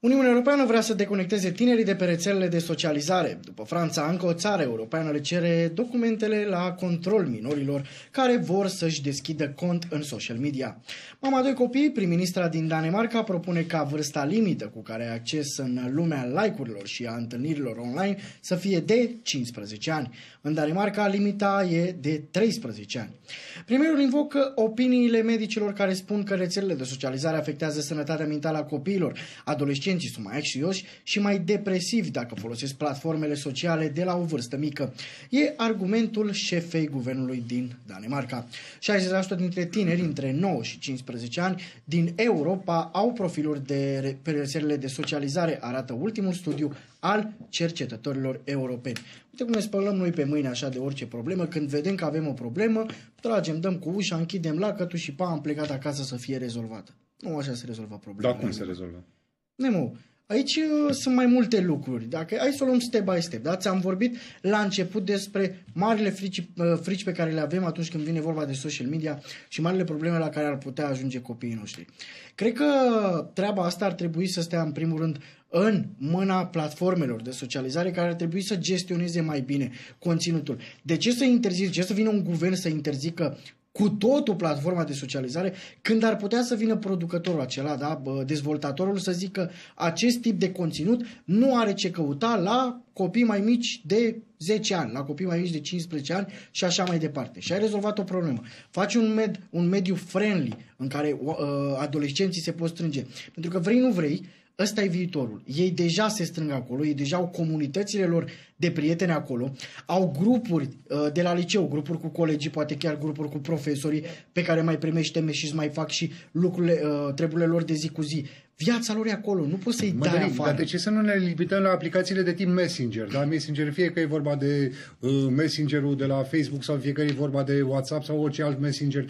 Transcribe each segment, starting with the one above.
Uniunea Europeană vrea să deconecteze tinerii de pe rețelele de socializare. După Franța, încă o țară europeană le cere documentele la control minorilor care vor să-și deschidă cont în social media. Mama doi copii, prim-ministra din Danemarca, propune ca vârsta limită cu care ai acces în lumea like-urilor și a întâlnirilor online să fie de 15 ani. În Danemarca, limita e de 13 ani. Premierul invocă opiniile medicilor care spun că rețelele de socializare afectează sănătatea mentală a copiilor, adolescenți adolescenții sunt mai anxioși și mai depresivi dacă folosesc platformele sociale de la o vârstă mică. E argumentul șefei guvernului din Danemarca. 60% dintre tineri între 9 și 15 ani din Europa au profiluri de rețelele de socializare, arată ultimul studiu al cercetătorilor europeni. Uite cum ne spălăm noi pe mâine așa de orice problemă, când vedem că avem o problemă, tragem, dăm cu ușa, închidem lacătul și pa, am plecat acasă să fie rezolvată. Nu așa se rezolvă problema. Da, cum se rezolvă? Nemo, aici uh, sunt mai multe lucruri. Dacă, hai să o luăm step by step. Da? Ți-am vorbit la început despre marile frici, uh, frici pe care le avem atunci când vine vorba de social media și marile probleme la care ar putea ajunge copiii noștri. Cred că treaba asta ar trebui să stea în primul rând în mâna platformelor de socializare care ar trebui să gestioneze mai bine conținutul. De ce să interzică, de ce să vină un guvern să interzică cu totul platforma de socializare, când ar putea să vină producătorul acela, da, dezvoltatorul, să zică acest tip de conținut nu are ce căuta la copii mai mici de 10 ani, la copii mai mici de 15 ani și așa mai departe. Și ai rezolvat o problemă. Faci un, med, un mediu friendly în care uh, adolescenții se pot strânge. Pentru că vrei, nu vrei, ăsta e viitorul. Ei deja se strâng acolo, ei deja au comunitățile lor de prieteni acolo, au grupuri uh, de la liceu, grupuri cu colegii, poate chiar grupuri cu profesorii pe care mai primește teme și îți mai fac și lucrurile, uh, treburile lor de zi cu zi. Viața lor e acolo, nu poți să-i dai afară. Dar de ce să nu ne limităm la aplicațiile de tip Messenger? Da? Messenger, fie că e vorba de uh, Messengerul de la Facebook sau fie că e vorba de WhatsApp sau orice alt Messenger.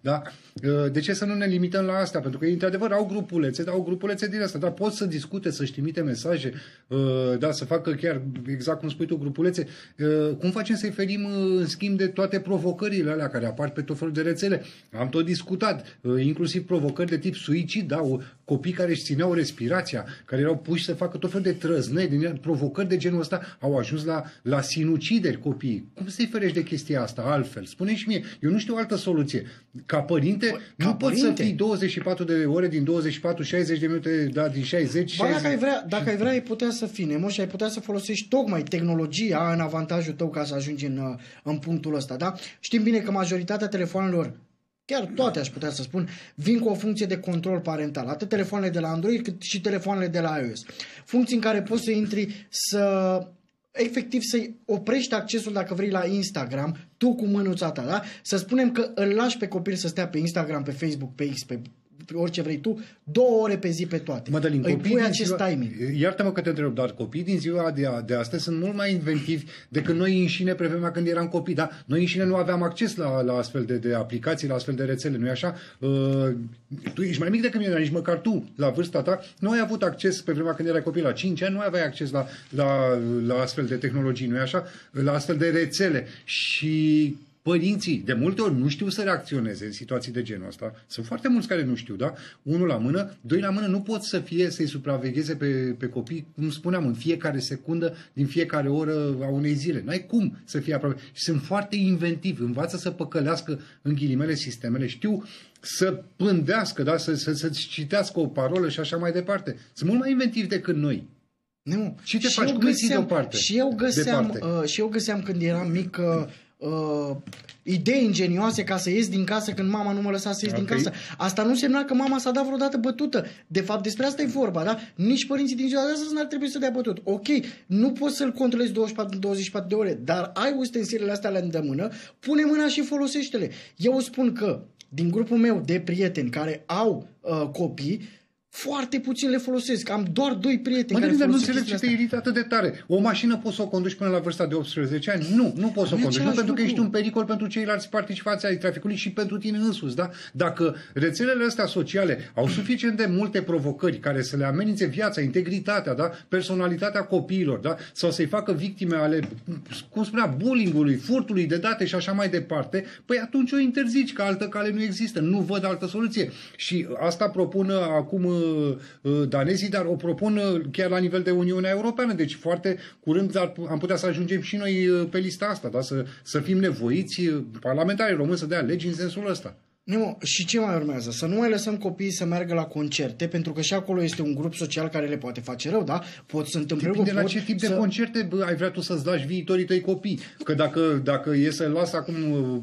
Da? Uh, de ce să nu ne limităm la asta? Pentru că, într-adevăr, au grupulețe, au grupulețe din asta, dar pot să discute, să-și trimite mesaje, uh, da, să facă chiar, exact cum spui tu, grupulețe. Uh, cum facem să-i ferim uh, în schimb de toate provocările alea care apar pe tot felul de rețele? Am tot discutat, uh, inclusiv provocări de tip suicid, da, copii care își țineau respirația, care erau puși să facă tot felul de trăznăi, din provocări de genul ăsta, au ajuns la, la sinucideri copiii. Cum să-i ferești de chestia asta altfel? spune și mie. Eu nu știu o altă soluție. Ca părinte, Bă, nu ca poți părinte. să fii 24 de ore din 24, 60 de minute, da, din 60, ba, 60. Dacă ai vrea, dacă ai vrea, ai putea să fii Nemoș și ai putea să folosești tocmai tehnologia în avantajul tău ca să ajungi în, în punctul ăsta, da? Știm bine că majoritatea telefonelor chiar toate aș putea să spun, vin cu o funcție de control parental, atât telefoanele de la Android cât și telefoanele de la iOS. Funcții în care poți să intri să efectiv să-i oprești accesul dacă vrei la Instagram, tu cu mânuța ta, da? Să spunem că îl lași pe copil să stea pe Instagram, pe Facebook, pe X, pe orice vrei tu, două ore pe zi pe toate. Mădălin, Îi pui acest ziua, timing. Iartă-mă că te întreb, dar copiii din ziua de, de astăzi sunt mult mai inventivi decât noi înșine pe vremea când eram copii. Da? Noi înșine nu aveam acces la, la astfel de, de aplicații, la astfel de rețele, nu-i așa? Uh, tu ești mai mic decât mine, nici măcar tu, la vârsta ta, nu ai avut acces pe vremea când erai copil, la 5 ani, nu aveai acces la, la, la astfel de tehnologii, nu-i așa? La astfel de rețele. Și Părinții de multe ori nu știu să reacționeze în situații de genul ăsta. Sunt foarte mulți care nu știu, da? Unul la mână, doi la mână, nu pot să fie să-i supravegheze pe, pe copii, cum spuneam, în fiecare secundă, din fiecare oră a unei zile. N-ai cum să fie aproape. Și sunt foarte inventivi, învață să păcălească în ghilimele sistemele, știu să pândească, da? să, să, să citească o parolă și așa mai departe. Sunt mult mai inventivi decât noi. Nu. Și te și faci? Cum găseam, deoparte? Și eu găseam, uh, și eu găseam când eram mic uh, uh, idei ingenioase ca să ies din casă când mama nu mă lăsa să ies okay. din casă. Asta nu însemna că mama s-a dat vreodată bătută. De fapt, despre asta e vorba, da? Nici părinții din ziua de astăzi n-ar trebui să dea bătut. Ok, nu poți să-l controlezi 24, 24 de ore, dar ai ustensilele astea la îndemână, pune mâna și folosește-le. Eu spun că din grupul meu de prieteni care au uh, copii, foarte puțin le folosesc. Am doar doi prieteni mă, care dar nu înțeleg ce te irită atât de tare. O mașină poți să o conduci până la vârsta de 18 ani? Nu, nu poți să o conduci. Nu, pentru că ești un pericol pentru ceilalți participați ai traficului și pentru tine însuți. Da? Dacă rețelele astea sociale au suficient de multe provocări care să le amenințe viața, integritatea, da? personalitatea copiilor, da? sau să-i facă victime ale, cum spunea, bullying-ului, furtului de date și așa mai departe, păi atunci o interzici, că altă cale nu există. Nu văd altă soluție. Și asta propun acum danezii, dar o propun chiar la nivel de Uniunea Europeană. Deci foarte curând am putea să ajungem și noi pe lista asta, da? să, să fim nevoiți parlamentarii români să dea legi în sensul ăsta. Nu, și ce mai urmează? Să nu mai lăsăm copiii să meargă la concerte, pentru că și acolo este un grup social care le poate face rău, da? Pot să întâmple Depinde pot la ce tip să... de concerte bă, ai vrea tu să-ți lași viitorii tăi copii. Că dacă, dacă e să las acum uh,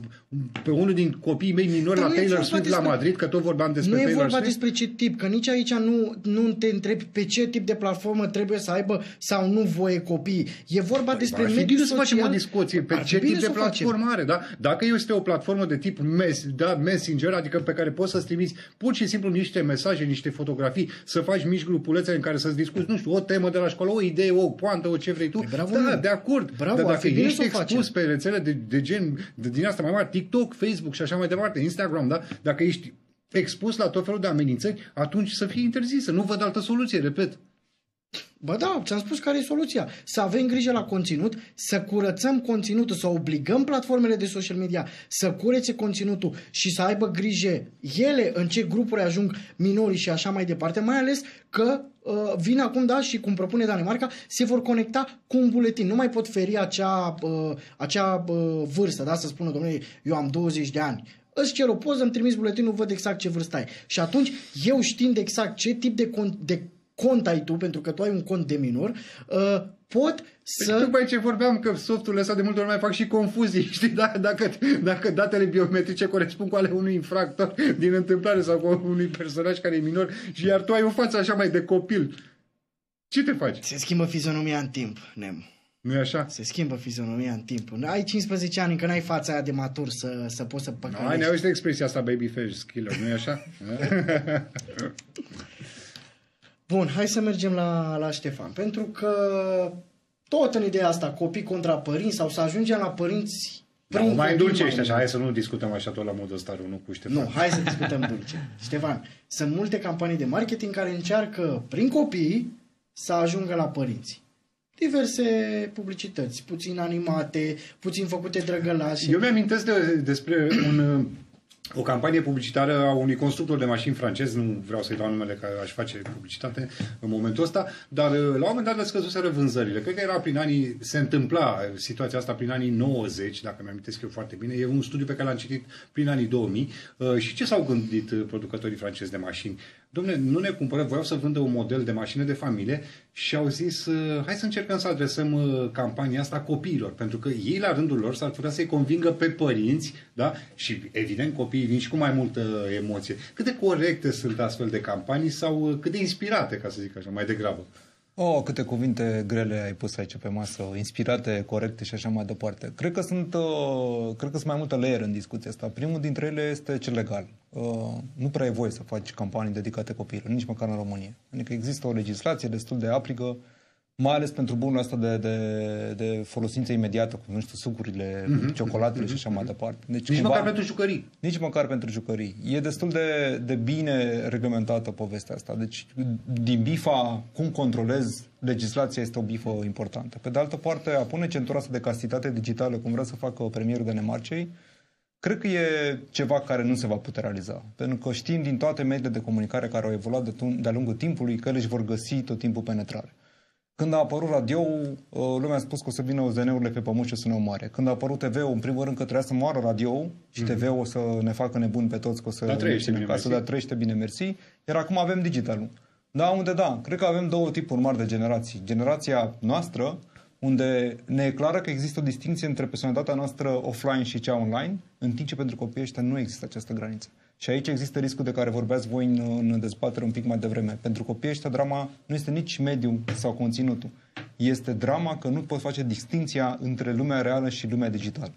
pe unul din copiii mei minori la Taylor Swift despre... la Madrid, că tot vorbeam despre Nu Taylor e vorba Swift. despre ce tip, că nici aici nu, nu te întrebi pe ce tip de platformă trebuie să aibă sau nu voie copii. E vorba păi, despre mediul social. să facem o discuție pe ce tip de platformă are, da? Dacă este o platformă de tip mes, da, Messenger, adică pe care poți să trimiți pur și simplu niște mesaje, niște fotografii, să faci mici grupulețe în care să-ți discuți, nu știu, o temă de la școală, o idee, o poantă, o ce vrei tu. Păi, bravo, da, de acord. Bravo, Dar dacă ești expus pe rețele de, de gen, de, din asta mai mare, TikTok, Facebook și așa mai departe, Instagram, da? Dacă ești expus la tot felul de amenințări, atunci să fie interzisă. Nu văd altă soluție, repet. Bă da, ți-am spus care e soluția. Să avem grijă la conținut, să curățăm conținutul, să obligăm platformele de social media să curețe conținutul și să aibă grijă ele în ce grupuri ajung minorii și așa mai departe, mai ales că uh, vine acum, da, și cum propune Danemarca, se vor conecta cu un buletin. Nu mai pot feri acea, uh, acea uh, vârstă, da, să spună, domnule, eu am 20 de ani, îți cer o poză, îmi trimis buletinul, văd exact ce vârstă ai. Și atunci, eu știind exact ce tip de, con- de cont ai tu, pentru că tu ai un cont de minor, uh, pot păi să... Păi, după ce vorbeam că softurile astea de multe ori mai fac și confuzii, știi, dacă, dacă, dacă datele biometrice corespund cu ale unui infractor din întâmplare sau cu unui personaj care e minor și iar tu ai o față așa mai de copil. Ce te faci? Se schimbă fizionomia în timp, Nem. nu e așa? Se schimbă fizionomia în timp. Ai 15 ani, încă n-ai fața aia de matur să, să poți să păcălești. Ai, ne-auzi expresia asta babyface killer, nu e așa? Bun, hai să mergem la, la Ștefan, pentru că tot în ideea asta, copii contra părinți sau să ajungem la părinți da, mai dulcește așa, hai să nu discutăm așa tot la modul ăsta, nu cu Ștefan. Nu, hai să discutăm dulce. Ștefan, sunt multe campanii de marketing care încearcă prin copii să ajungă la părinți diverse publicități, puțin animate, puțin făcute drăgălașe. Eu mi-amintesc de, despre un o campanie publicitară a unui constructor de mașini francez, nu vreau să-i dau numele că aș face publicitate în momentul ăsta, dar uh, la un moment dat le scăzuseră vânzările. Cred că era prin anii, se întâmpla situația asta prin anii 90, dacă mi amintesc eu foarte bine. E un studiu pe care l-am citit prin anii 2000 uh, și ce s-au gândit uh, producătorii francezi de mașini? Domne, nu ne cumpără, voiau să vândă un model de mașină de familie și au zis, uh, hai să încercăm să adresăm uh, campania asta copiilor, pentru că ei la rândul lor s-ar putea să-i convingă pe părinți, da? Și evident copiii vin și cu mai multă emoție. Cât de corecte sunt astfel de campanii sau uh, cât de inspirate, ca să zic așa, mai degrabă? Oh, câte cuvinte grele ai pus aici pe masă, inspirate, corecte și așa mai departe. Cred că sunt, uh, cred că sunt mai multe layer în discuția asta. Primul dintre ele este cel legal. Uh, nu prea e voie să faci campanii dedicate copiilor, nici măcar în România. Adică există o legislație destul de aplică mai ales pentru bunul ăsta de, de, de folosință imediată, cum nu știu, sucurile, mm-hmm. ciocolatele mm-hmm. și așa mai departe. Deci, nici cumva, măcar pentru jucării. Nici măcar pentru jucării. E destul de, de bine reglementată povestea asta. Deci, din bifa, cum controlez legislația este o bifă importantă. Pe de altă parte, a pune centura asta de castitate digitală, cum vrea să facă premierul Danemarcei, Cred că e ceva care nu se va putea realiza. Pentru că știm din toate mediile de comunicare care au evoluat de de-a lungul timpului că ele își vor găsi tot timpul penetrare. Când a apărut radio uh, lumea a spus că o să vină OZN-urile pe pământ și o să ne omoare. Când a apărut TV-ul, în primul rând că trebuia să moară radio și mm-hmm. TV-ul o să ne facă nebuni pe toți, că o să, da, trăiește bine, ca să da, trăiește bine, mersi. Iar acum avem digitalul. Da, unde da, cred că avem două tipuri mari de generații. Generația noastră, unde ne e clară că există o distinție între personalitatea noastră offline și cea online, în timp ce pentru copiii ăștia nu există această graniță. Și aici există riscul de care vorbeați voi în, în dezbatere un pic mai devreme. Pentru copiii ăștia drama nu este nici mediul sau conținutul. Este drama că nu poți face distinția între lumea reală și lumea digitală.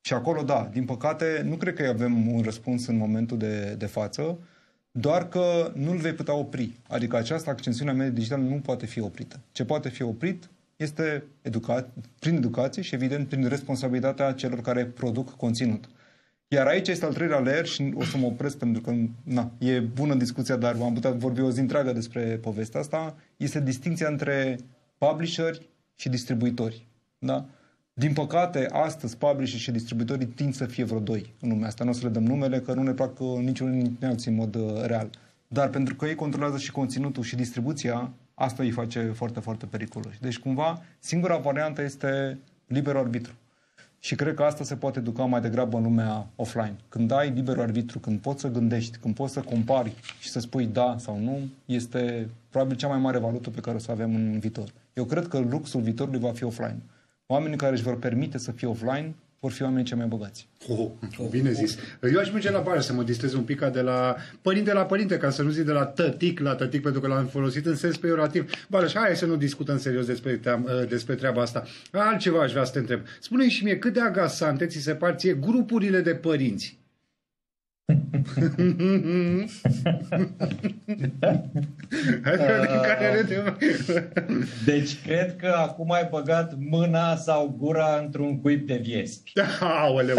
Și acolo, da, din păcate, nu cred că avem un răspuns în momentul de, de față, doar că nu-l vei putea opri. Adică această accensiune a mediului digital nu poate fi oprită. Ce poate fi oprit este educa- prin educație și, evident, prin responsabilitatea celor care produc conținut. Iar aici este al treilea layer și o să mă opresc pentru că na, e bună discuția, dar am putea vorbi o zi întreagă despre povestea asta. Este distinția între publisheri și distribuitori. Da? Din păcate, astăzi, publisheri și distribuitorii tind să fie vreo doi în lumea asta. Nu o să le dăm numele, că nu ne plac niciunul nici alții în mod uh, real. dar pentru că ei controlează și conținutul și distribuția, asta îi face foarte, foarte periculoși. Deci, cumva, singura variantă este liberul arbitru. Și cred că asta se poate duca mai degrabă în lumea offline. Când ai liberul arbitru, când poți să gândești, când poți să compari și să spui da sau nu, este probabil cea mai mare valută pe care o să avem în viitor. Eu cred că luxul viitorului va fi offline. Oamenii care își vor permite să fie offline vor fi oamenii cei mai bogați. Oh, oh, bine zis. Eu aș merge la bară să mă distrez un pic ca de la părinte la părinte, ca să nu zic de la tătic la tătic, pentru că l-am folosit în sens peiorativ. Bară, și hai să nu discutăm serios despre, team, despre treaba asta. Altceva aș vrea să te întreb. Spune-mi și mie cât de agasante ți se par ție grupurile de părinți deci cred că acum ai băgat mâna sau gura într-un cuib de viespi. Aoleu!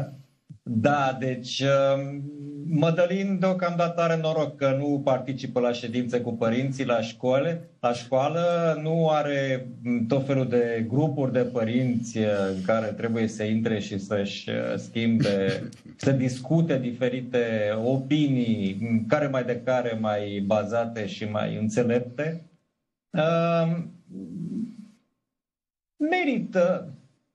da, deci um, Mădălin deocamdată are noroc că nu participă la ședințe cu părinții la școle, la școală, nu are tot felul de grupuri de părinți uh, în care trebuie să intre și să-și uh, schimbe, să discute diferite opinii, care mai de care mai bazate și mai înțelepte. Uh, merită,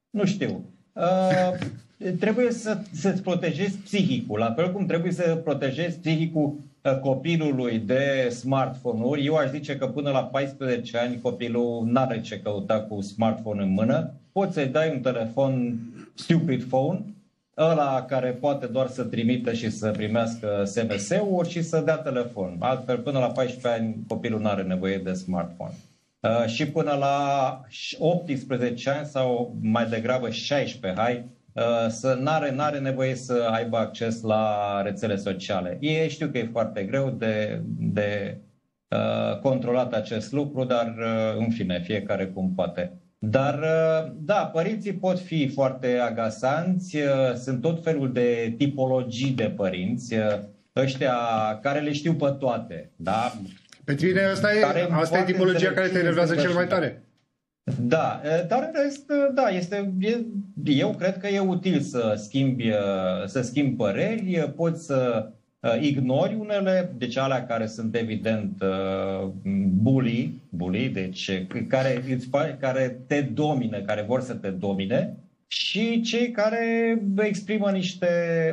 nu știu, uh, trebuie să, să-ți protejezi psihicul, la fel cum trebuie să protejezi psihicul uh, copilului de smartphone-uri. Eu aș zice că până la 14 ani copilul nu are ce căuta cu smartphone în mână. Poți să-i dai un telefon stupid phone, ăla care poate doar să trimită și să primească SMS-uri și să dea telefon. Altfel, până la 14 ani copilul nu are nevoie de smartphone. Uh, și până la 18 ani sau mai degrabă 16, hai, Uh, să n-are, n-are nevoie să aibă acces la rețele sociale. Ei știu că e foarte greu de, de uh, controlat acest lucru, dar uh, în fine, fiecare cum poate. Dar uh, da, părinții pot fi foarte agasanți, uh, sunt tot felul de tipologii de părinți, uh, ăștia care le știu pe toate, da? Pe tine asta e, asta e tipologia care te enervează cel mai tare. Da, dar în rest, da, este, eu cred că e util să schimbi, să schimbi păreri, poți să ignori unele, deci alea care sunt evident bully, bully deci care, care te domină, care vor să te domine, și cei care exprimă niște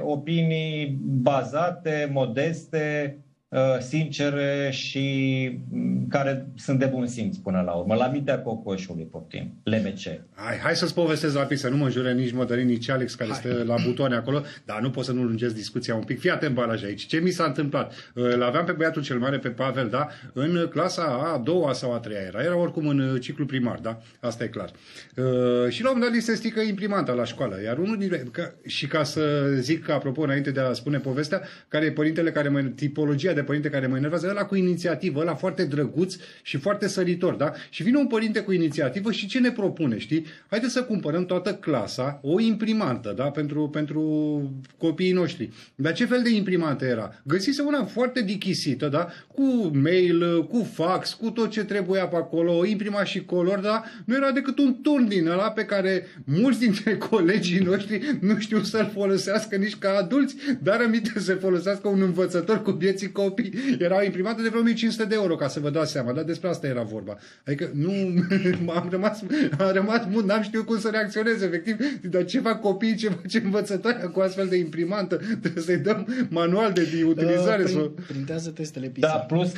opinii bazate, modeste, Uh, sincere și mm, care sunt de bun simț până la urmă. La mintea cocoșului, poftim. LMC. Hai, hai să-ți povestesc rapid, să nu mă jure nici Mădălin, nici Alex, care hai. este la butoane acolo, dar nu pot să nu lungesc discuția un pic. Fii atent, Balaj, aici. Ce mi s-a întâmplat? Uh, l-aveam pe băiatul cel mare, pe Pavel, da? În clasa a doua sau a treia era. Era oricum în uh, ciclu primar, da? Asta e clar. Și la un moment dat se strică imprimanta la școală. Iar unul din... Și ca să zic, apropo, înainte de a spune povestea, care e părintele care mă... tipologia de de părinte care mă enervează, ăla cu inițiativă, ăla foarte drăguț și foarte săritor, da? Și vine un părinte cu inițiativă și ce ne propune, știi? Haideți să cumpărăm toată clasa o imprimantă, da? Pentru, pentru copiii noștri. Dar ce fel de imprimantă era? Găsise una foarte dichisită, da? Cu mail, cu fax, cu tot ce trebuia pe acolo, o imprima și color, da? Nu era decât un turn din ăla pe care mulți dintre colegii noștri nu știu să-l folosească nici ca adulți, dar aminte să folosească un învățător cu vieții copii copii. Era imprimată de vreo 1500 de euro, ca să vă dați seama, dar despre asta era vorba. Adică nu, am rămas, am rămas mult, n-am știut cum să reacționez, efectiv, dar ce fac copiii, ce face învățătoarea cu astfel de imprimantă? Trebuie să-i dăm manual de utilizare. Uh, prin, Printează testele PISA. Da, plus